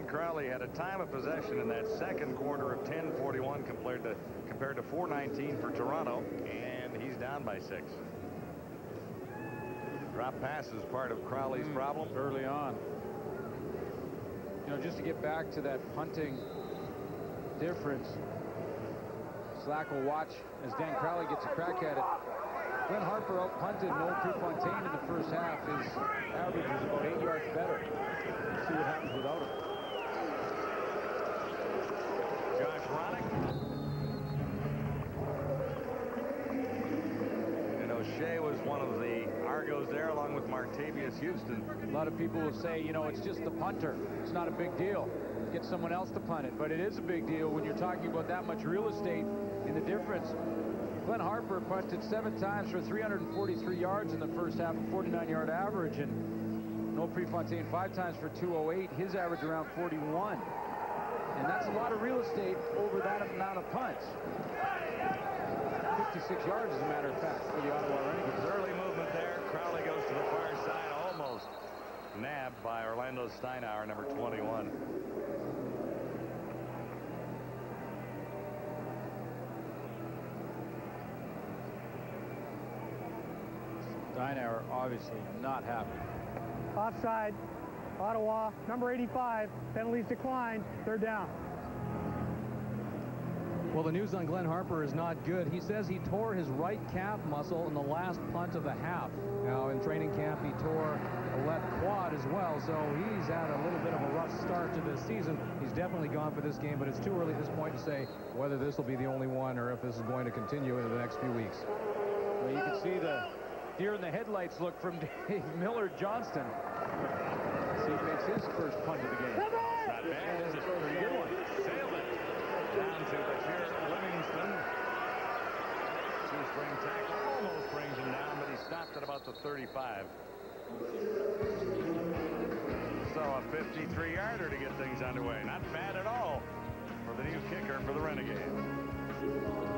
Dan Crowley had a time of possession in that second quarter of 10:41 compared to compared to 4:19 for Toronto, and he's down by six. Drop pass is part of Crowley's Mm, problem early on. You know, just to get back to that punting difference, Slack will watch as Dan Crowley gets a crack at it. Glenn Harper out-punted Noel Prefontaine in the first half. His average was about eight yards better. See what happens without him. Josh Ranek. And O'Shea was one of the Argos there along with Martavius Houston. A lot of people will say, you know, it's just the punter. It's not a big deal. Get someone else to punt it. But it is a big deal when you're talking about that much real estate and the difference. Glenn Harper punted seven times for 343 yards in the first half, a 49-yard average, and Noel Prefontaine five times for 208. His average around 41. And that's a lot of real estate over that amount of punts. 56 yards, as a matter of fact, for the Ottawa Renegades. Early movement there. Crowley goes to the far side, almost nabbed by Orlando Steinauer, number 21. Steinauer obviously not happy. Offside. Ottawa, number 85. Penalties declined. They're down. Well, the news on Glenn Harper is not good. He says he tore his right calf muscle in the last punt of the half. Now, in training camp, he tore a left quad as well, so he's had a little bit of a rough start to this season. He's definitely gone for this game, but it's too early at this point to say whether this will be the only one or if this is going to continue into the next few weeks. Well, you can see the deer in the headlights look from Dave Miller Johnston. See he makes his first punt of the game. Not bad. This is a pretty good one. Sailed it. Down to Bashir Levingston. Two-string tackle almost brings him down, but he stopped at about the 35. So a 53-yarder to get things underway. Not bad at all for the new kicker for the Renegades.